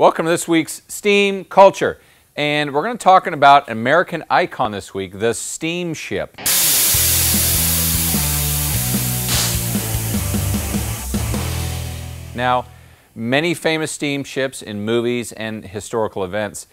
Welcome to this week's STEAM Culture. And we're going to talk about an American icon this week, the steamship. Now, many famous steamships in movies and historical events.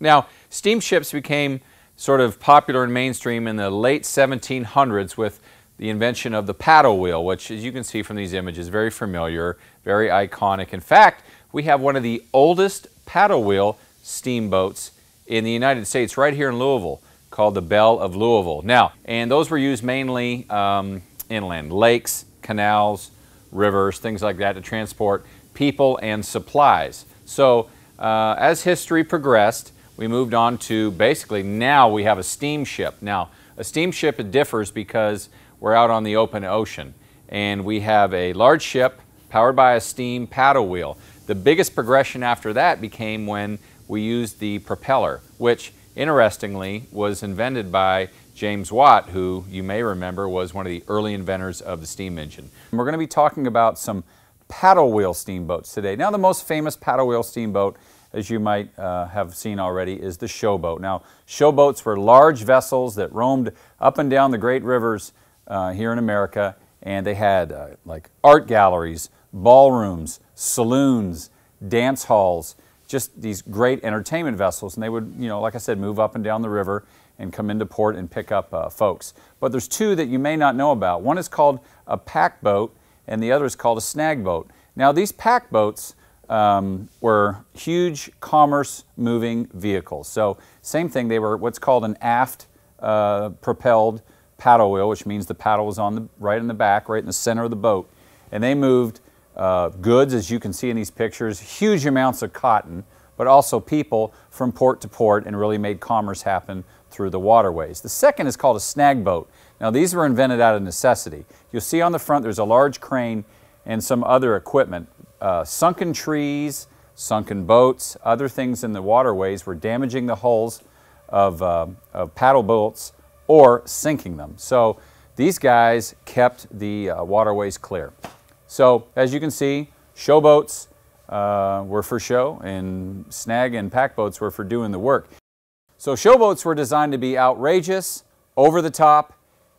Now, steamships became sort of popular and mainstream in the late 1700s with the invention of the paddle wheel, which as you can see from these images, very familiar, very iconic. In fact, we have one of the oldest paddle wheel steamboats in the United States right here in Louisville called the Belle of Louisville. Now, and those were used mainly um, inland, lakes, canals, rivers, things like that to transport people and supplies. So uh, as history progressed, we moved on to basically now we have a steamship. Now, a steamship differs because we're out on the open ocean and we have a large ship powered by a steam paddle wheel. The biggest progression after that became when we used the propeller, which interestingly was invented by James Watt, who you may remember was one of the early inventors of the steam engine. And we're going to be talking about some paddle wheel steamboats today. Now the most famous paddle wheel steamboat, as you might uh, have seen already, is the showboat. Now showboats were large vessels that roamed up and down the great rivers uh, here in America and they had uh, like art galleries, ballrooms, saloons, dance halls, just these great entertainment vessels. And they would, you know, like I said, move up and down the river and come into port and pick up uh, folks. But there's two that you may not know about. One is called a pack boat and the other is called a snag boat. Now these pack boats um, were huge commerce moving vehicles. So same thing, they were what's called an aft uh, propelled paddle wheel, which means the paddle was on the right in the back, right in the center of the boat. And they moved uh, goods, as you can see in these pictures, huge amounts of cotton, but also people from port to port and really made commerce happen through the waterways. The second is called a snag boat. Now these were invented out of necessity. You'll see on the front there's a large crane and some other equipment. Uh, sunken trees, sunken boats, other things in the waterways were damaging the hulls of, uh, of paddle boats or sinking them. So these guys kept the uh, waterways clear. So as you can see, showboats uh, were for show and snag and pack boats were for doing the work. So showboats were designed to be outrageous, over the top,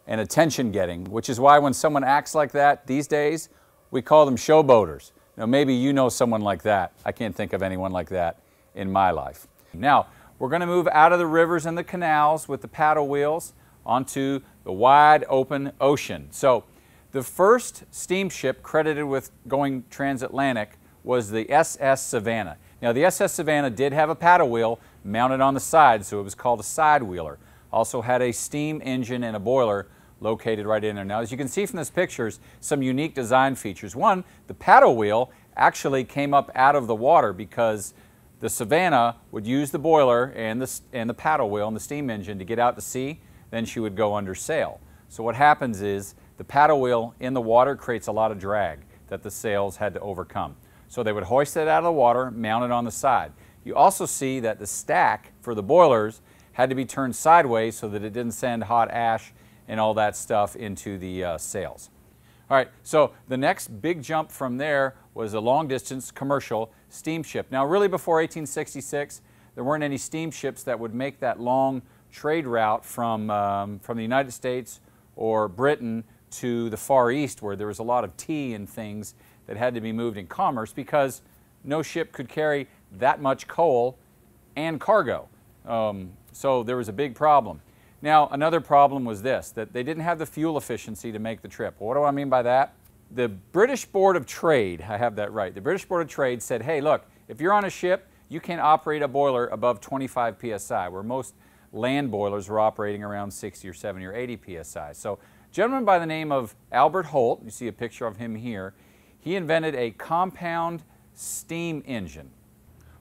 and attention getting, which is why when someone acts like that these days, we call them showboaters. Now maybe you know someone like that. I can't think of anyone like that in my life. Now, we're going to move out of the rivers and the canals with the paddle wheels onto the wide open ocean. So the first steamship credited with going transatlantic was the SS Savannah. Now the SS Savannah did have a paddle wheel mounted on the side, so it was called a side wheeler. Also had a steam engine and a boiler located right in there. Now as you can see from these pictures, some unique design features. One, the paddle wheel actually came up out of the water because the Savannah would use the boiler and the, and the paddle wheel and the steam engine to get out to sea, then she would go under sail. So what happens is the paddle wheel in the water creates a lot of drag that the sails had to overcome. So they would hoist it out of the water, mount it on the side. You also see that the stack for the boilers had to be turned sideways so that it didn't send hot ash and all that stuff into the uh, sails. All right, so the next big jump from there was a long distance commercial steamship. Now really before 1866, there weren't any steamships that would make that long trade route from, um, from the United States or Britain to the Far East where there was a lot of tea and things that had to be moved in commerce because no ship could carry that much coal and cargo. Um, so there was a big problem. Now, another problem was this, that they didn't have the fuel efficiency to make the trip. What do I mean by that? The British Board of Trade, I have that right, the British Board of Trade said, hey, look, if you're on a ship, you can't operate a boiler above 25 psi, where most land boilers were operating around 60 or 70 or 80 psi. So gentleman by the name of Albert Holt, you see a picture of him here, he invented a compound steam engine.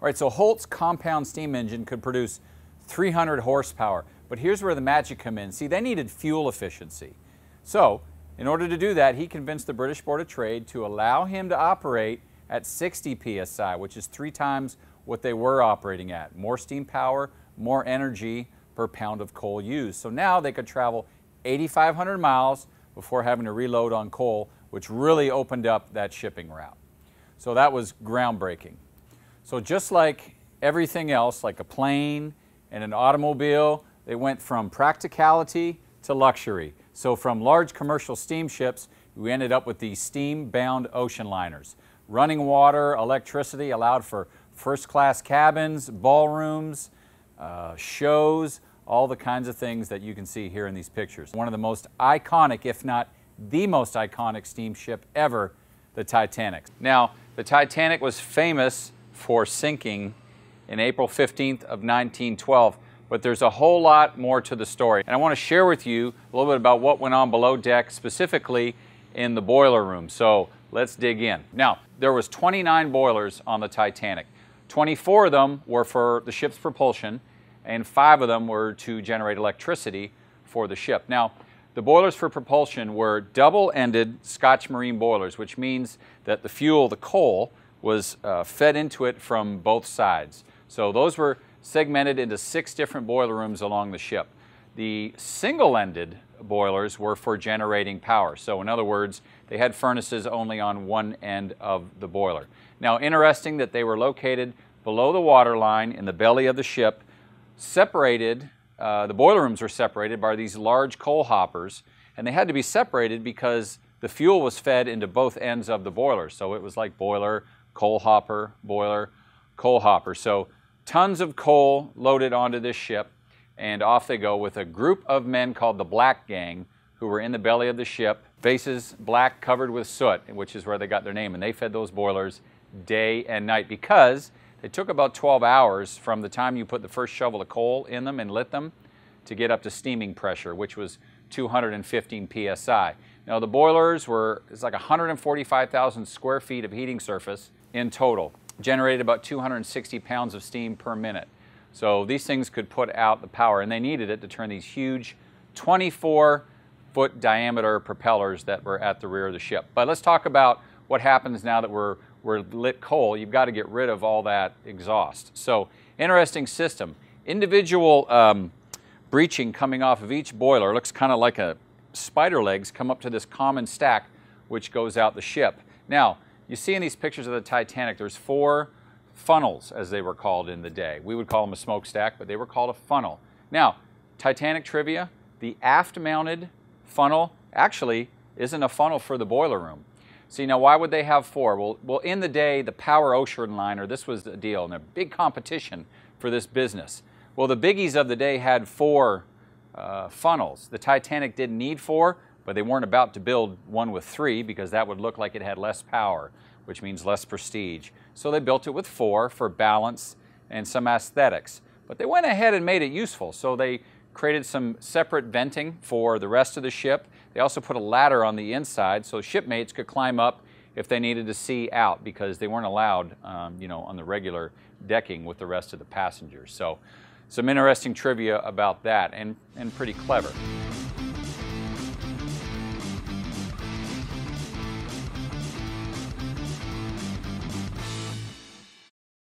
All right, so Holt's compound steam engine could produce 300 horsepower. But here's where the magic come in. See, they needed fuel efficiency. So, in order to do that, he convinced the British Board of Trade to allow him to operate at 60 psi, which is three times what they were operating at. More steam power, more energy per pound of coal used. So now they could travel 8,500 miles before having to reload on coal, which really opened up that shipping route. So that was groundbreaking. So just like everything else, like a plane and an automobile, they went from practicality to luxury. So from large commercial steamships, we ended up with these steam-bound ocean liners. Running water, electricity allowed for first-class cabins, ballrooms, uh, shows, all the kinds of things that you can see here in these pictures. One of the most iconic, if not the most iconic steamship ever, the Titanic. Now, the Titanic was famous for sinking in April 15th of 1912, but there's a whole lot more to the story. And I want to share with you a little bit about what went on below deck, specifically in the boiler room. So let's dig in. Now, there was 29 boilers on the Titanic. 24 of them were for the ship's propulsion, and five of them were to generate electricity for the ship. Now, the boilers for propulsion were double-ended Scotch Marine boilers, which means that the fuel, the coal, was uh, fed into it from both sides. So those were segmented into six different boiler rooms along the ship. The single-ended boilers were for generating power. So in other words, they had furnaces only on one end of the boiler. Now interesting that they were located below the waterline in the belly of the ship, separated, uh, the boiler rooms were separated by these large coal hoppers, and they had to be separated because the fuel was fed into both ends of the boiler. So it was like boiler, coal hopper, boiler, coal hopper. So tons of coal loaded onto this ship, and off they go with a group of men called the Black Gang who were in the belly of the ship, faces black covered with soot, which is where they got their name. And they fed those boilers day and night because it took about 12 hours from the time you put the first shovel of coal in them and lit them to get up to steaming pressure, which was 215 psi. Now the boilers were, it's like 145,000 square feet of heating surface in total, generated about 260 pounds of steam per minute. So these things could put out the power, and they needed it to turn these huge 24 foot diameter propellers that were at the rear of the ship. But let's talk about what happens now that we're, we're lit coal. You've got to get rid of all that exhaust. So interesting system. Individual um, breeching coming off of each boiler looks kind of like a spider legs come up to this common stack which goes out the ship. Now, you see in these pictures of the Titanic, there's four funnels, as they were called in the day. We would call them a smokestack, but they were called a funnel. Now, Titanic trivia, the aft-mounted funnel actually isn't a funnel for the boiler room. See, now why would they have four? Well, well in the day, the Power Ocean liner, this was the deal, and a big competition for this business. Well, the biggies of the day had four uh, funnels. The Titanic didn't need four, but they weren't about to build one with three because that would look like it had less power, which means less prestige. So they built it with four for balance and some aesthetics. But they went ahead and made it useful. So they created some separate venting for the rest of the ship. They also put a ladder on the inside so shipmates could climb up if they needed to see out because they weren't allowed, um, you know, on the regular decking with the rest of the passengers. So some interesting trivia about that and, and pretty clever.